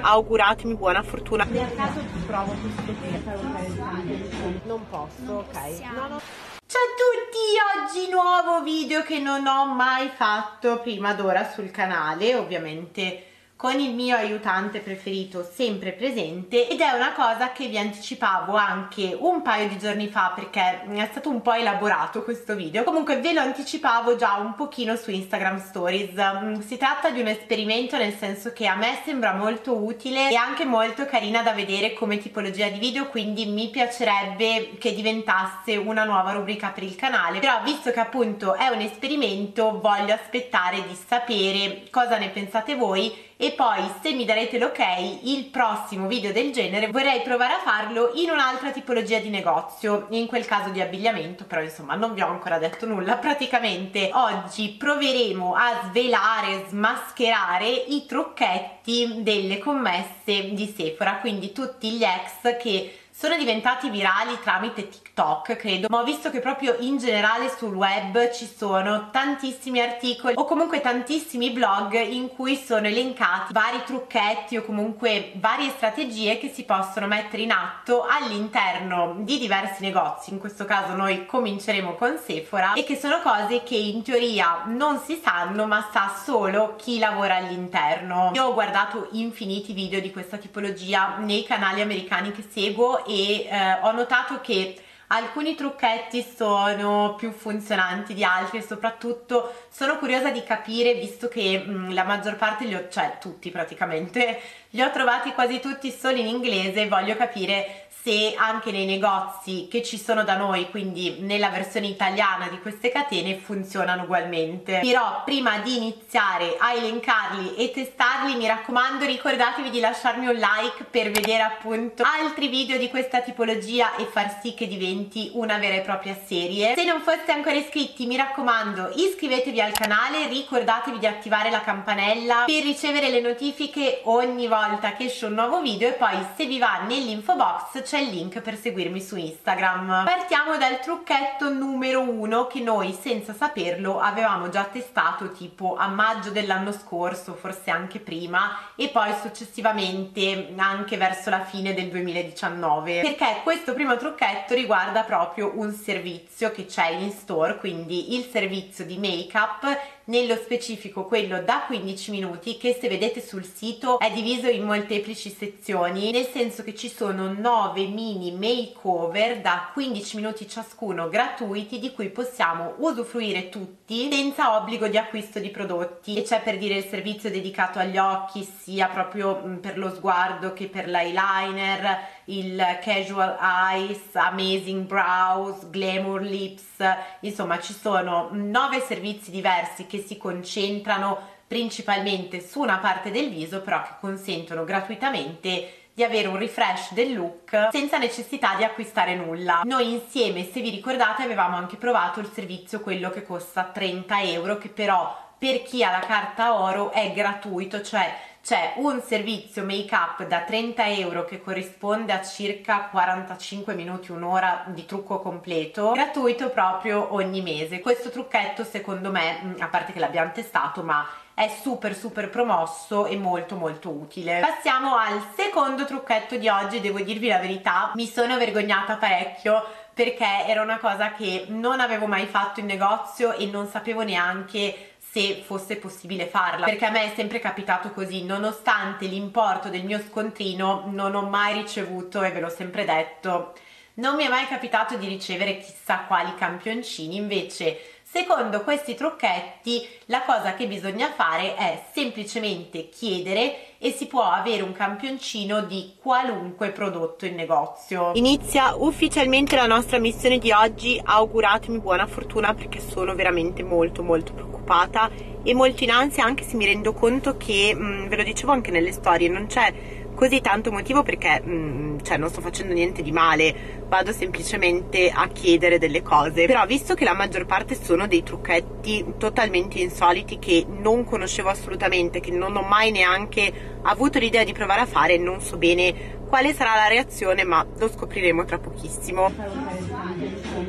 auguratemi buona fortuna. Per caso provo questo qui, non posso, ok. No, no. Ciao a tutti, oggi nuovo video che non ho mai fatto prima d'ora sul canale, ovviamente con il mio aiutante preferito sempre presente ed è una cosa che vi anticipavo anche un paio di giorni fa perché è stato un po' elaborato questo video. Comunque ve lo anticipavo già un pochino su Instagram Stories. Mm, si tratta di un esperimento nel senso che a me sembra molto utile e anche molto carina da vedere come tipologia di video quindi mi piacerebbe che diventasse una nuova rubrica per il canale. Però visto che appunto è un esperimento voglio aspettare di sapere cosa ne pensate voi e poi se mi darete l'ok il prossimo video del genere vorrei provare a farlo in un'altra tipologia di negozio in quel caso di abbigliamento però insomma non vi ho ancora detto nulla. Praticamente oggi proveremo a svelare smascherare i trucchetti delle commesse di Sephora quindi tutti gli ex che sono diventati virali tramite TikTok credo ma ho visto che proprio in generale sul web ci sono tantissimi articoli o comunque tantissimi blog in cui sono elencati vari trucchetti o comunque varie strategie che si possono mettere in atto all'interno di diversi negozi. In questo caso noi cominceremo con Sephora e che sono cose che in teoria non si sanno ma sa solo chi lavora all'interno. Io ho guardato infiniti video di questa tipologia nei canali americani che seguo e eh, ho notato che alcuni trucchetti sono più funzionanti di altri e soprattutto sono curiosa di capire visto che mh, mm, la maggior parte li ho, cioè tutti praticamente li ho trovati quasi tutti solo in inglese voglio capire se anche nei negozi che ci sono da noi, quindi nella versione italiana di queste catene, funzionano ugualmente. Però prima di iniziare a elencarli e testarli, mi raccomando ricordatevi di lasciarmi un like per vedere appunto altri video di questa tipologia e far sì che diventi una vera e propria serie. Se non foste ancora iscritti, mi raccomando iscrivetevi al canale, ricordatevi di attivare la campanella per ricevere le notifiche ogni volta che esce un nuovo video e poi se vi va nell'info box c'è c'è il link per seguirmi su Instagram. Partiamo dal trucchetto numero uno che noi senza saperlo avevamo già testato tipo a maggio dell'anno scorso, forse anche prima e poi successivamente anche verso la fine del 2019 perché questo primo trucchetto riguarda proprio un servizio che c'è in store quindi il servizio di make up nello specifico quello da 15 minuti che se vedete sul sito è diviso in molteplici sezioni nel senso che ci sono 9 mini makeover da 15 minuti ciascuno gratuiti di cui possiamo usufruire tutti senza obbligo di acquisto di prodotti. E c'è per dire il servizio dedicato agli occhi sia proprio per lo sguardo che per l'eyeliner il casual eyes, amazing brows, glamour lips insomma ci sono 9 servizi diversi che si concentrano principalmente su una parte del viso però che consentono gratuitamente di avere un refresh del look senza necessità di acquistare nulla. Noi insieme, se vi ricordate, avevamo anche provato il servizio quello che costa 30 euro che però per chi ha la carta oro è gratuito, cioè c'è un servizio make up da 30 euro che corrisponde a circa 45 minuti, un'ora di trucco completo, gratuito proprio ogni mese. Questo trucchetto secondo me, a parte che l'abbiamo testato, ma è super super promosso e molto molto utile. Passiamo al secondo trucchetto di oggi, devo dirvi la verità, mi sono vergognata parecchio perché era una cosa che non avevo mai fatto in negozio e non sapevo neanche se fosse possibile farla perché a me è sempre capitato così. Nonostante l'importo del mio scontrino non ho mai ricevuto e ve l'ho sempre detto non mi è mai capitato di ricevere chissà quali campioncini. Invece Secondo questi trucchetti la cosa che bisogna fare è semplicemente chiedere e si può avere un campioncino di qualunque prodotto in negozio. Inizia ufficialmente la nostra missione di oggi, auguratemi buona fortuna perché sono veramente molto molto preoccupata e molto in ansia anche se mi rendo conto che, mh, mm, ve lo dicevo anche nelle storie, non c'è così tanto motivo perché mh, mm, cioè non sto facendo niente di male vado semplicemente a chiedere delle cose. Però visto che la maggior parte sono dei trucchetti totalmente insoliti che non conoscevo assolutamente che non ho mai neanche avuto l'idea di provare a fare non so bene quale sarà la reazione ma lo scopriremo tra pochissimo.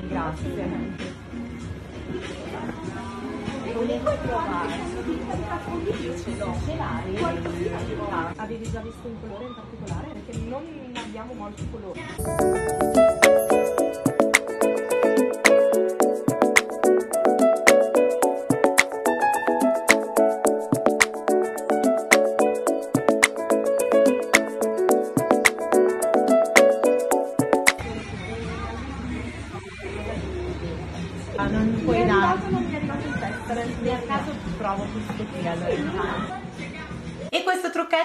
Grazie volevo provare ce l'ho ce l'hai avevi già visto un colore in particolare? Perché non abbiamo molti colori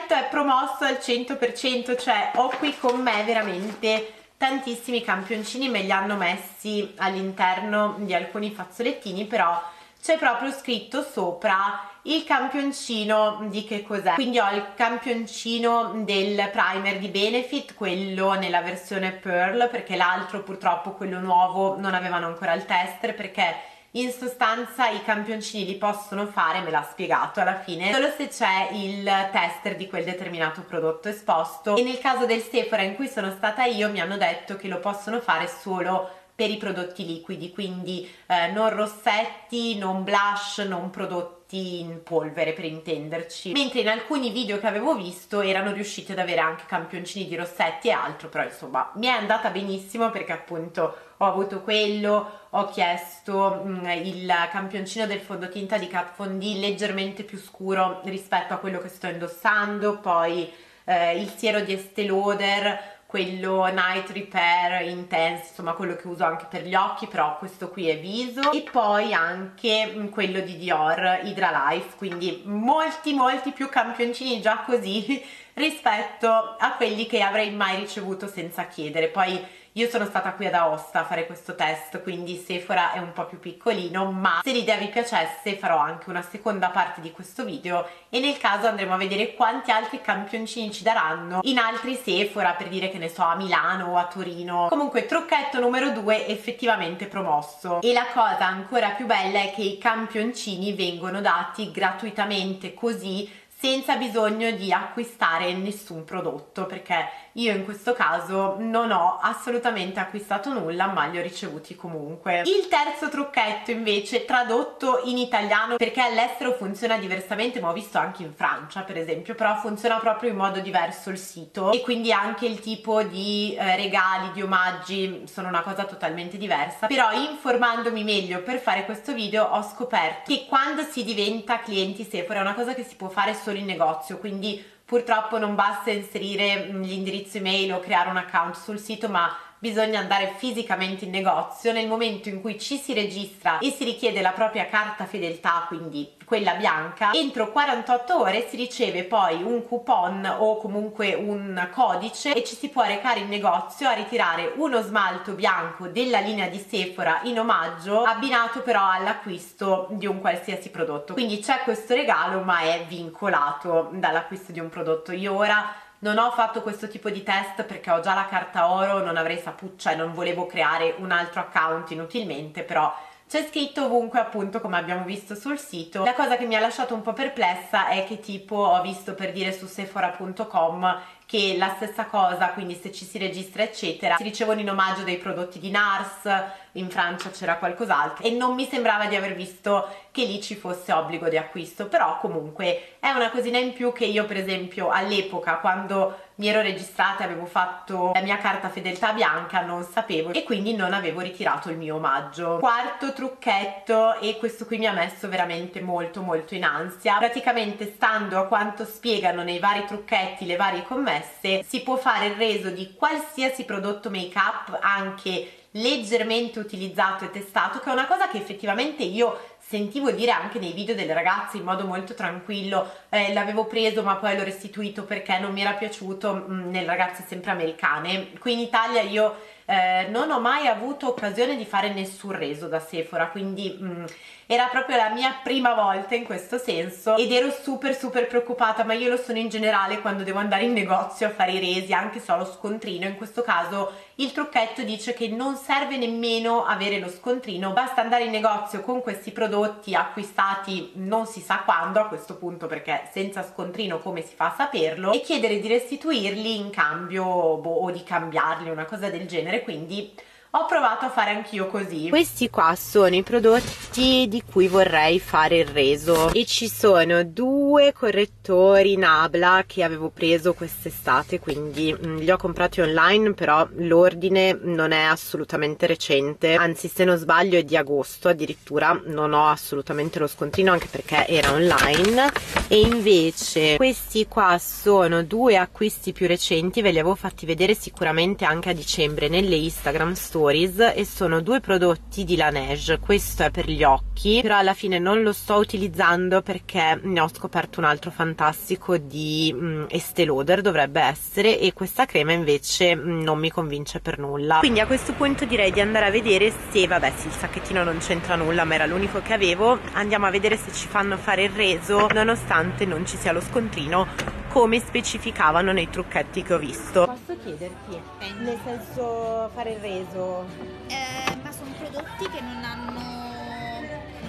trucchetto è promosso al 100% cioè ho qui con me veramente tantissimi campioncini me li hanno messi all'interno di alcuni fazzolettini però c'è proprio scritto sopra il campioncino di che cos'è. Quindi ho il campioncino del primer di Benefit quello nella versione Pearl perché l'altro purtroppo quello nuovo non avevano ancora il tester perché in sostanza i campioncini li possono fare, me l'ha spiegato alla fine, solo se c'è il tester di quel determinato prodotto esposto. E nel caso del Sephora in cui sono stata io mi hanno detto che lo possono fare solo per i prodotti liquidi, quindi eh, non rossetti, non blush, non prodotti in polvere per intenderci. Mentre in alcuni video che avevo visto erano riusciti ad avere anche campioncini di rossetti e altro, però insomma mi è andata benissimo perché appunto ho avuto quello, ho chiesto mh, mm, il campioncino del fondotinta di Kat Von D leggermente più scuro rispetto a quello che sto indossando, poi eh, il siero di Estée Lauder quello Night Repair Intense, insomma quello che uso anche per gli occhi, però questo qui è viso e poi anche mm, quello di Dior Hydra Life, quindi molti molti più campioncini già così rispetto a quelli che avrei mai ricevuto senza chiedere. Poi io sono stata qui ad Aosta a fare questo test, quindi Sephora è un po' più piccolino, ma se l'idea vi piacesse farò anche una seconda parte di questo video e nel caso andremo a vedere quanti altri campioncini ci daranno in altri Sephora, per dire che ne so, a Milano o a Torino. Comunque trucchetto numero 2 effettivamente promosso. E la cosa ancora più bella è che i campioncini vengono dati gratuitamente così senza bisogno di acquistare nessun prodotto perché io in questo caso non ho assolutamente acquistato nulla ma li ho ricevuti comunque. Il terzo trucchetto invece tradotto in italiano perché all'estero funziona diversamente ma ho visto anche in Francia per esempio però funziona proprio in modo diverso il sito. E quindi anche il tipo di eh, regali di omaggi sono una cosa totalmente diversa. Però informandomi meglio per fare questo video ho scoperto che quando si diventa clienti Sephora è una cosa che si può fare solo in negozio quindi purtroppo non basta inserire l'indirizzo email o creare un account sul sito ma bisogna andare fisicamente in negozio nel momento in cui ci si registra e si richiede la propria carta fedeltà quindi quella bianca. Entro 48 ore si riceve poi un coupon o comunque un codice e ci si può recare in negozio a ritirare uno smalto bianco della linea di Sephora in omaggio abbinato però all'acquisto di un qualsiasi prodotto. Quindi c'è questo regalo ma è vincolato dall'acquisto di un prodotto. Io ora non ho fatto questo tipo di test perché ho già la carta oro, non avrei saputo, cioè non volevo creare un altro account inutilmente, però c'è scritto ovunque appunto come abbiamo visto sul sito. La cosa che mi ha lasciato un po' perplessa è che tipo ho visto per dire su sephora.com che la stessa cosa, quindi se ci si registra eccetera, si ricevono in omaggio dei prodotti di NARS, in Francia c'era qualcos'altro e non mi sembrava di aver visto che lì ci fosse obbligo di acquisto, però comunque è una cosina in più che io per esempio all'epoca quando mi ero registrata e avevo fatto la mia carta fedeltà bianca non sapevo e quindi non avevo ritirato il mio omaggio. Quarto trucchetto e questo qui mi ha messo veramente molto molto in ansia, praticamente stando a quanto spiegano nei vari trucchetti le varie commesse si può fare il reso di qualsiasi prodotto make up anche leggermente utilizzato e testato che è una cosa che effettivamente io sentivo dire anche nei video delle ragazze in modo molto tranquillo. Eh, l'avevo preso ma poi l'ho restituito perché non mi era piaciuto mh, mm, nelle ragazze sempre americane. Qui in Italia io eh, non ho mai avuto occasione di fare nessun reso da Sephora quindi mh, mm, era proprio la mia prima volta in questo senso ed ero super super preoccupata ma io lo sono in generale quando devo andare in negozio a fare i resi anche se ho lo scontrino. In questo caso il trucchetto dice che non serve nemmeno avere lo scontrino basta andare in negozio con questi prodotti acquistati non si sa quando a questo punto perché senza scontrino come si fa a saperlo e chiedere di restituirli in cambio boh, o di cambiarli una cosa del genere. Quindi ho provato a fare anch'io così. Questi qua sono i prodotti di cui vorrei fare il reso. E ci sono due correttori Nabla che avevo preso quest'estate quindi mh, mm, li ho comprati online però l'ordine non è assolutamente recente. Anzi se non sbaglio è di agosto addirittura. Non ho assolutamente lo scontrino anche perché era online. E invece questi qua sono due acquisti più recenti. Ve li avevo fatti vedere sicuramente anche a dicembre nelle Instagram store Stories e sono due prodotti di Laneige. Questo è per gli occhi però alla fine non lo sto utilizzando perché ne ho scoperto un altro fantastico di mm, Estée Lauder dovrebbe essere e questa crema invece mm, non mi convince per nulla. Quindi a questo punto direi di andare a vedere se vabbè sì il sacchettino non c'entra nulla ma era l'unico che avevo. Andiamo a vedere se ci fanno fare il reso nonostante non ci sia lo scontrino come specificavano nei trucchetti che ho visto. Posso chiederti nel senso fare il reso? Eh, ma sono prodotti che non hanno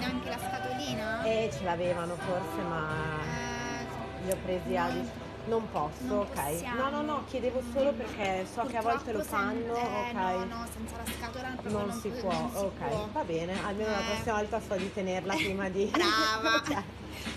neanche la scatolina? Eh, ce l'avevano forse, ma eh, li ho presi a non posso, non ok. Possiamo. No, no, no, chiedevo solo perché so Purtroppo che a volte lo fanno, sen- eh, ok. No, no, senza la scatola non, non si può, non ok. Si può. Va bene, almeno eh. la prossima volta so di tenerla prima di... Brava! okay.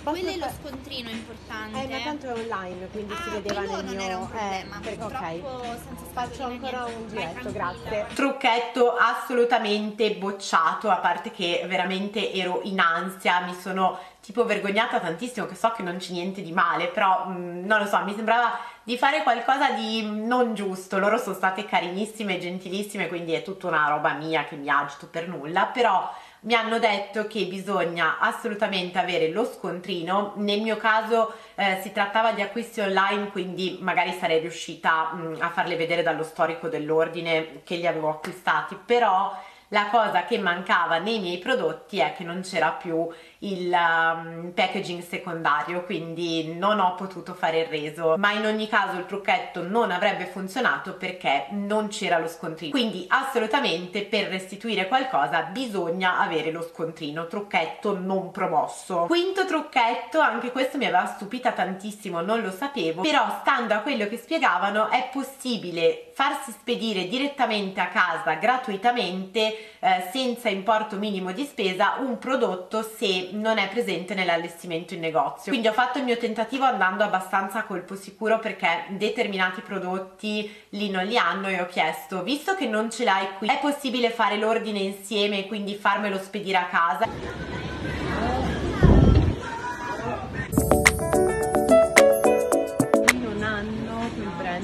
Quello è lo scontrino importante. Eh, ma tanto è online, quindi ah, si vedeva nel mio... era un problema, eh, per, ok. Faccio ancora un giretto, grazie. Trucchetto assolutamente bocciato, a parte che veramente ero in ansia, mi sono tipo vergognata tantissimo, che so che non c'è niente di male, però mh, mm, non lo so, mi sembrava di fare qualcosa di non giusto. Loro sono state carinissime gentilissime, quindi è tutta una roba mia che mi agito per nulla, però mi hanno detto che bisogna assolutamente avere lo scontrino nel mio caso eh, si trattava di acquisti online quindi magari sarei riuscita mh, a farle vedere dallo storico dell'ordine che li avevo acquistati però la cosa che mancava nei miei prodotti è che non c'era più il um, packaging secondario quindi non ho potuto fare il reso. Ma in ogni caso il trucchetto non avrebbe funzionato perché non c'era lo scontrino. Quindi assolutamente per restituire qualcosa bisogna avere lo scontrino trucchetto non promosso. Quinto trucchetto anche questo mi aveva stupita tantissimo non lo sapevo però stando a quello che spiegavano è possibile farsi spedire direttamente a casa gratuitamente eh, senza importo minimo di spesa un prodotto se non è presente nell'allestimento in negozio. Quindi ho fatto il mio tentativo andando abbastanza a colpo sicuro perché determinati prodotti lì non li hanno e ho chiesto visto che non ce l'hai qui è possibile fare l'ordine insieme e quindi farmelo spedire a casa?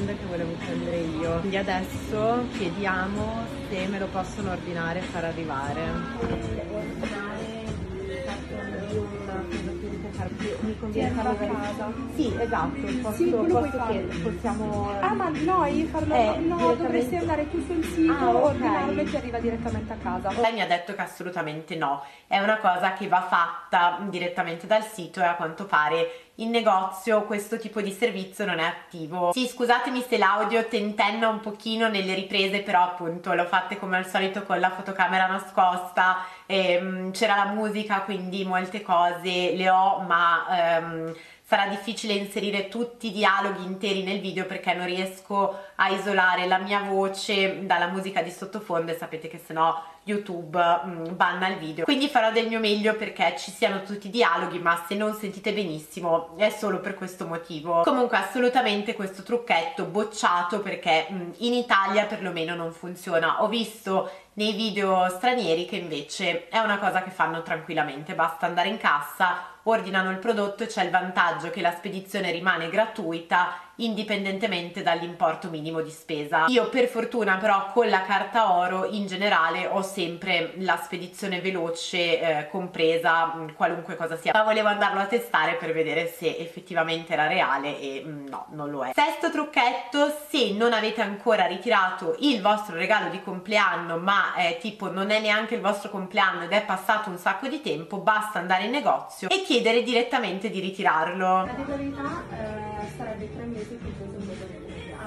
Che volevo prendere io. Quindi adesso chiediamo se me lo possono ordinare e far arrivare mi conviene farlo a casa. Sì, esatto, posso, sì, posso chiedere, possiamo... Ah, ma noi farlo... Eh, no, dovresti andare tu sul sito, ah, ordinarlo e ti arriva direttamente a casa. Lei mi ha detto che assolutamente no, è una cosa che va fatta direttamente dal sito e a quanto pare in negozio questo tipo di servizio non è attivo. Sì, scusatemi se l'audio tentenna un pochino nelle riprese, però appunto l'ho fatte come al solito con la fotocamera nascosta, ehm, c'era la musica, quindi molte cose le ho, ma... Ehm, sarà difficile inserire tutti i dialoghi interi nel video perché non riesco a isolare la mia voce dalla musica di sottofondo e sapete che sennò YouTube mm, banna il video. Quindi farò del mio meglio perché ci siano tutti i dialoghi ma se non sentite benissimo è solo per questo motivo. Comunque assolutamente questo trucchetto bocciato perché mm, in Italia perlomeno non funziona. Ho visto nei video stranieri che invece è una cosa che fanno tranquillamente. Basta andare in cassa ordinano il prodotto e c'è il vantaggio che la spedizione rimane gratuita indipendentemente dall'importo minimo di spesa. Io per fortuna però con la carta oro in generale ho sempre la spedizione veloce eh, compresa mm, qualunque cosa sia, ma volevo andarlo a testare per vedere se effettivamente era reale e mm, no, non lo è. Sesto trucchetto, se non avete ancora ritirato il vostro regalo di compleanno ma eh, tipo non è neanche il vostro compleanno ed è passato un sacco di tempo, basta andare in negozio e chiedere direttamente di ritirarlo. La debolità eh, sarebbe tre mesi più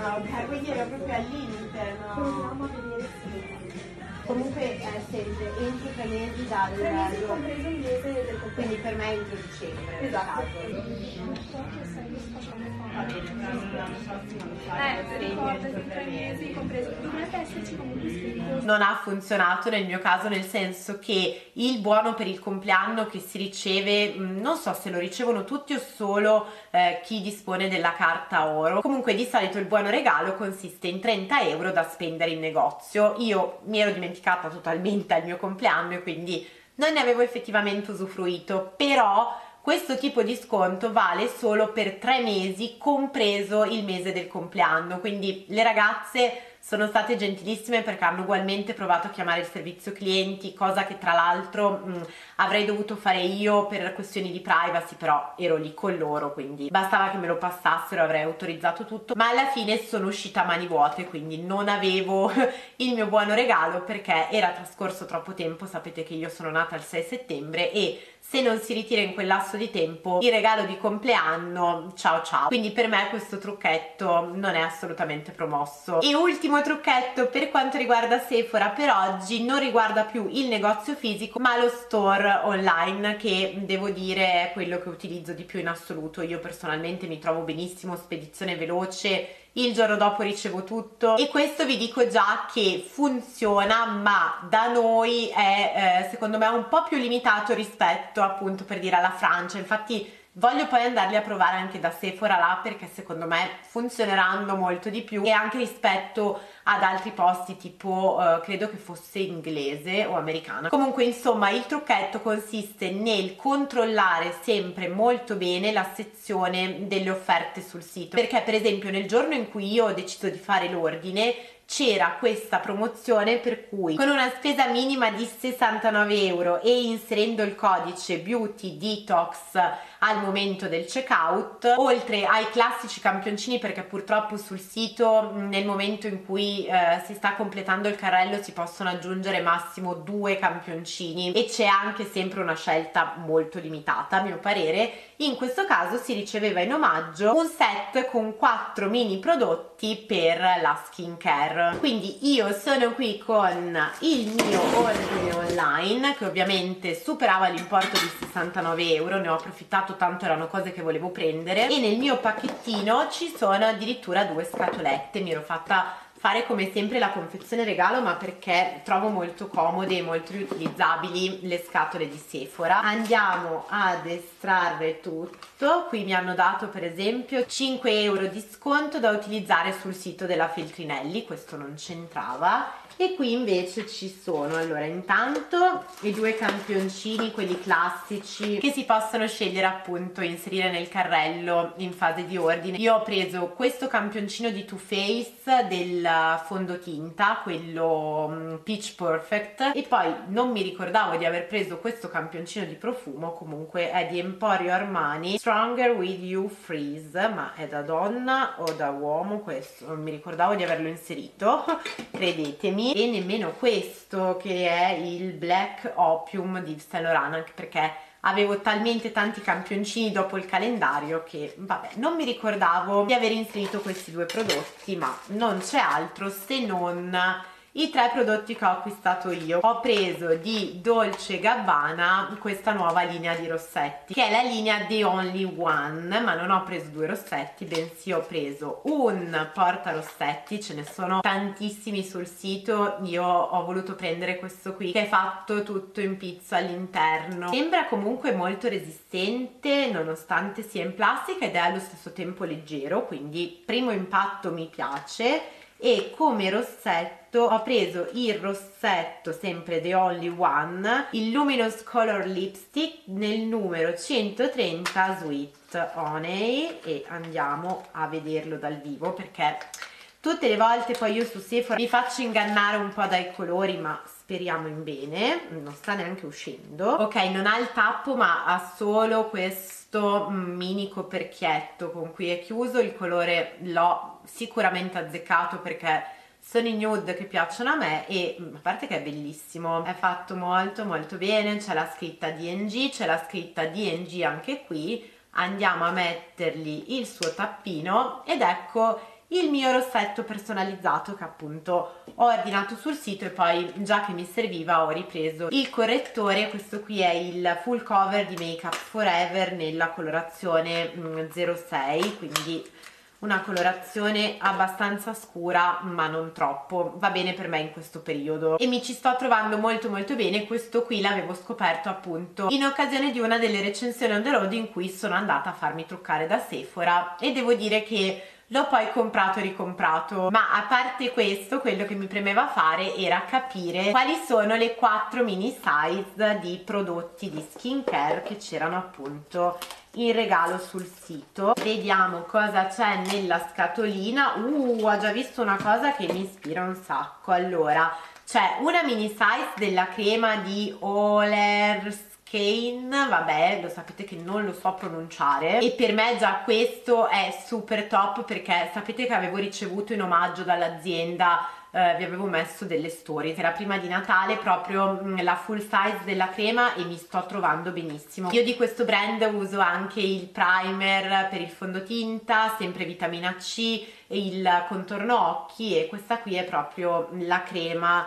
Ah ok, quindi era proprio all'interno. Proviamo a vedere se... Comunque è sempre entro tre mesi dal... Tre mesi compreso il mese del compleanno. Quindi per me entro dicembre. Esatto. Va bene, però l'anno prossimo mi sa ricordati tre mesi, compreso. Dovrebbe esserci comunque scritto. Non ha funzionato nel mio caso, nel senso che il buono per il compleanno che si riceve, mm, non so se lo ricevono tutti o solo eh, chi dispone della carta oro. Comunque di solito il buono regalo consiste in 30 euro da spendere in negozio. Io mi ero dimenticata totalmente al mio compleanno e quindi non ne avevo effettivamente usufruito, però questo tipo di sconto vale solo per tre mesi compreso il mese del compleanno quindi le ragazze sono state gentilissime perché hanno ugualmente provato a chiamare il servizio clienti, cosa che tra l'altro avrei dovuto fare io per questioni di privacy, però ero lì con loro, quindi bastava che me lo passassero, avrei autorizzato tutto, ma alla fine sono uscita a mani vuote, quindi non avevo il mio buono regalo perché era trascorso troppo tempo, sapete che io sono nata il 6 settembre e se non si ritira in quel lasso di tempo il regalo di compleanno ciao ciao. Quindi per me questo trucchetto non è assolutamente promosso. E ultimo trucchetto per quanto riguarda Sephora per oggi non riguarda più il negozio fisico ma lo store online che devo dire è quello che utilizzo di più in assoluto. Io personalmente mi trovo benissimo spedizione veloce il giorno dopo ricevo tutto. E questo vi dico già che funziona ma da noi è eh, secondo me un po' più limitato rispetto appunto per dire alla Francia. Infatti voglio poi andarli a provare anche da Sephora là perché secondo me funzioneranno molto di più e anche rispetto ad altri posti tipo uh, credo che fosse inglese o americano comunque insomma il trucchetto consiste nel controllare sempre molto bene la sezione delle offerte sul sito. Perché per esempio nel giorno in cui io ho deciso di fare l'ordine c'era questa promozione per cui con una spesa minima di 69 euro e inserendo il codice Beauty Detox al momento del checkout oltre ai classici campioncini perché purtroppo sul sito nel momento in cui eh, si sta completando il carrello si possono aggiungere massimo due campioncini e c'è anche sempre una scelta molto limitata a mio parere. In questo caso si riceveva in omaggio un set con quattro mini prodotti per la skincare. Quindi io sono qui con il mio ordine online che ovviamente superava l'importo di 69 euro ne ho approfittato tanto erano cose che volevo prendere. E nel mio pacchettino ci sono addirittura due scatolette. Mi ero fatta fare come sempre la confezione regalo ma perché trovo molto comode e molto riutilizzabili le scatole di Sephora. Andiamo ad estrarre tutto. Qui mi hanno dato per esempio 5 euro di sconto da utilizzare sul sito della Feltrinelli. Questo non c'entrava e qui invece ci sono allora intanto i due campioncini quelli classici che si possono scegliere appunto inserire nel carrello in fase di ordine. Io ho preso questo campioncino di Too Faced del fondotinta quello mm, Peach Perfect e poi non mi ricordavo di aver preso questo campioncino di profumo comunque è di Emporio Armani Stronger With You Freeze ma è da donna o da uomo questo? Non mi ricordavo di averlo inserito credetemi e nemmeno questo che è il Black Opium di Saint Laurent anche perché avevo talmente tanti campioncini dopo il calendario che vabbè non mi ricordavo di aver inserito questi due prodotti ma non c'è altro se non i tre prodotti che ho acquistato io. Ho preso di Dolce Gabbana questa nuova linea di rossetti che è la linea The Only One ma non ho preso due rossetti bensì ho preso un porta rossetti ce ne sono tantissimi sul sito io ho voluto prendere questo qui che è fatto tutto in pizzo all'interno. Sembra comunque molto resistente nonostante sia in plastica ed è allo stesso tempo leggero quindi primo impatto mi piace e come rossetto ho preso il rossetto sempre The Only One il Luminous Color Lipstick nel numero 130 Sweet Honey e andiamo a vederlo dal vivo perché tutte le volte poi io su Sephora mi faccio ingannare un po' dai colori ma speriamo in bene non sta neanche uscendo. Ok non ha il tappo ma ha solo questo mini coperchietto con cui è chiuso. Il colore l'ho sicuramente azzeccato perché sono i nude che piacciono a me e mm, a parte che è bellissimo. È fatto molto molto bene. C'è la scritta DNG c'è la scritta DNG anche qui. Andiamo a mettergli il suo tappino ed ecco il mio rossetto personalizzato che appunto ho ordinato sul sito e poi già che mi serviva ho ripreso il correttore. Questo qui è il full cover di Make Up Forever nella colorazione 06 mm, quindi una colorazione abbastanza scura ma non troppo. Va bene per me in questo periodo. E mi ci sto trovando molto molto bene. Questo qui l'avevo scoperto appunto in occasione di una delle recensioni on the road in cui sono andata a farmi truccare da Sephora. E devo dire che l'ho poi comprato e ricomprato. Ma a parte questo quello che mi premeva fare era capire quali sono le quattro mini size di prodotti di skincare che c'erano appunto in regalo sul sito. Vediamo cosa c'è nella scatolina. Uh ho già visto una cosa che mi ispira un sacco. Allora c'è una mini size della crema di Oler Kane, vabbè, lo sapete che non lo so pronunciare. E per me già questo è super top perché sapete che avevo ricevuto in omaggio dall'azienda eh, vi avevo messo delle storie era prima di Natale proprio mh, mm, la full size della crema e mi sto trovando benissimo. Io di questo brand uso anche il primer per il fondotinta sempre vitamina C e il contorno occhi e questa qui è proprio la crema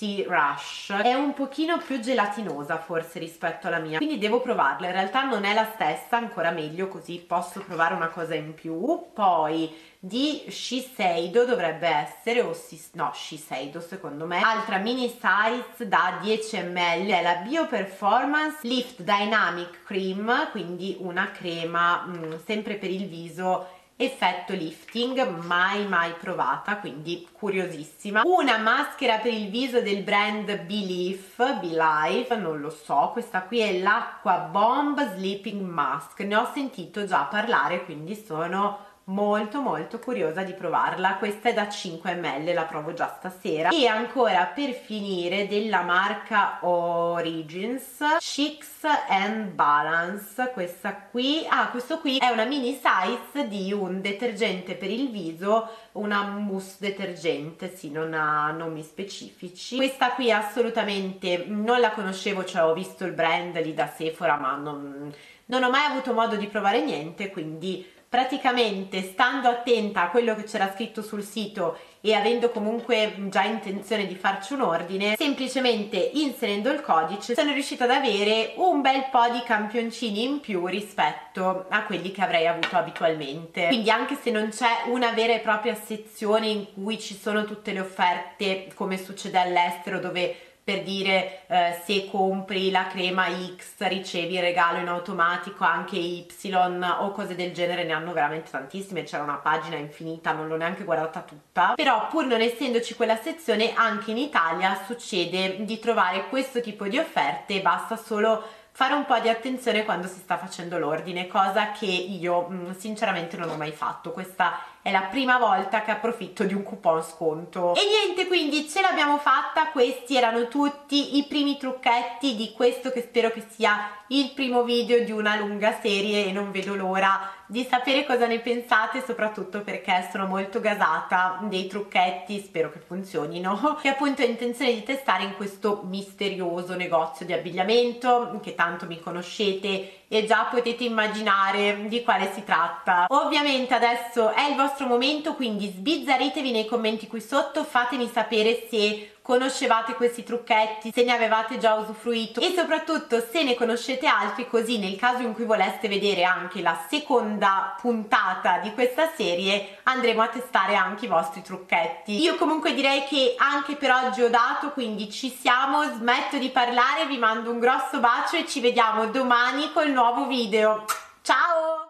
Sea Rush. È un pochino più gelatinosa forse rispetto alla mia. Quindi devo provarla. In realtà non è la stessa ancora meglio così posso provare una cosa in più. Poi di Shiseido dovrebbe essere o si, no Shiseido secondo me. Altra mini size da 10 ml è la Bio Performance Lift Dynamic Cream quindi una crema mh, mm, sempre per il viso effetto lifting mai mai provata quindi curiosissima. Una maschera per il viso del brand Belief Believe non lo so questa qui è l'acqua bomb sleeping mask. Ne ho sentito già parlare quindi sono molto molto curiosa di provarla. Questa è da 5 ml la provo già stasera. E ancora per finire della marca Origins Chicks and Balance. Questa qui ah questo qui è una mini size di un detergente per il viso una mousse detergente sì non ha nomi specifici. Questa qui assolutamente non la conoscevo cioè ho visto il brand lì da Sephora ma non, non ho mai avuto modo di provare niente quindi praticamente stando attenta a quello che c'era scritto sul sito e avendo comunque già intenzione di farci un ordine semplicemente inserendo il codice sono riuscita ad avere un bel po' di campioncini in più rispetto a quelli che avrei avuto abitualmente. Quindi anche se non c'è una vera e propria sezione in cui ci sono tutte le offerte come succede all'estero dove per dire eh, se compri la crema X ricevi il regalo in automatico anche Y o cose del genere ne hanno veramente tantissime c'era una pagina infinita non l'ho neanche guardata tutta. Però pur non essendoci quella sezione anche in Italia succede di trovare questo tipo di offerte basta solo fare un po' di attenzione quando si sta facendo l'ordine cosa che io mm, sinceramente non ho mai fatto. Questa è la prima volta che approfitto di un coupon sconto. E niente quindi ce l'abbiamo fatta. Questi erano tutti i primi trucchetti di questo che spero che sia il primo video di una lunga serie e non vedo l'ora di sapere cosa ne pensate soprattutto perché sono molto gasata dei trucchetti spero che funzionino che appunto ho intenzione di testare in questo misterioso negozio di abbigliamento che tanto mi conoscete e già potete immaginare di quale si tratta ovviamente adesso è il vostro momento quindi sbizzarritevi nei commenti qui sotto fatemi sapere se conoscevate questi trucchetti, se ne avevate già usufruito e soprattutto se ne conoscete altri così nel caso in cui voleste vedere anche la seconda puntata di questa serie andremo a testare anche i vostri trucchetti. Io comunque direi che anche per oggi ho dato quindi ci siamo, smetto di parlare, vi mando un grosso bacio e ci vediamo domani col nuovo video. Ciao!